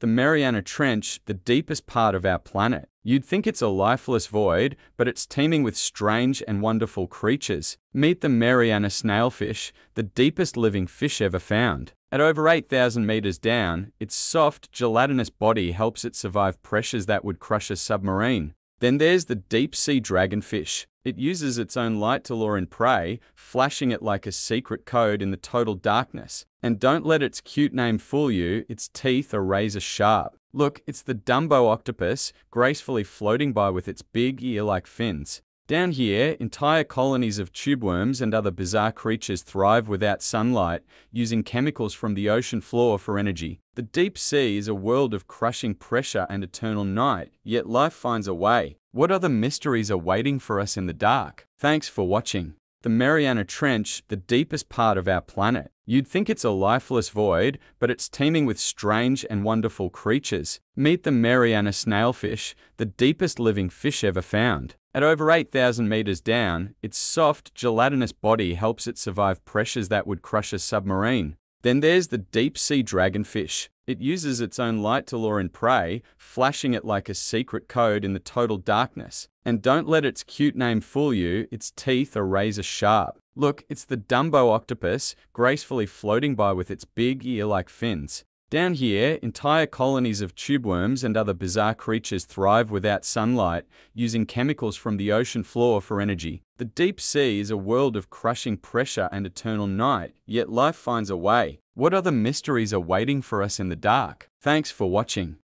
The Mariana Trench, the deepest part of our planet. You'd think it's a lifeless void, but it's teeming with strange and wonderful creatures. Meet the Mariana snailfish, the deepest living fish ever found. At over 8,000 meters down, its soft, gelatinous body helps it survive pressures that would crush a submarine. Then there's the deep sea dragonfish. It uses its own light to lure in prey, flashing it like a secret code in the total darkness. And don't let its cute name fool you, its teeth are razor sharp. Look, it's the Dumbo octopus, gracefully floating by with its big ear-like fins. Down here, entire colonies of tube worms and other bizarre creatures thrive without sunlight, using chemicals from the ocean floor for energy. The deep sea is a world of crushing pressure and eternal night, yet life finds a way. What other mysteries are waiting for us in the dark? Thanks for watching. The Mariana Trench, the deepest part of our planet. You'd think it's a lifeless void, but it's teeming with strange and wonderful creatures. Meet the Mariana snailfish, the deepest living fish ever found. At over 8,000 meters down, its soft, gelatinous body helps it survive pressures that would crush a submarine. Then there's the deep sea dragonfish. It uses its own light to lure in prey, flashing it like a secret code in the total darkness. And don't let its cute name fool you, its teeth are razor sharp. Look, it's the Dumbo octopus, gracefully floating by with its big ear-like fins. Down here, entire colonies of tube worms and other bizarre creatures thrive without sunlight, using chemicals from the ocean floor for energy. The deep sea is a world of crushing pressure and eternal night, yet life finds a way. What other mysteries are waiting for us in the dark? Thanks for watching.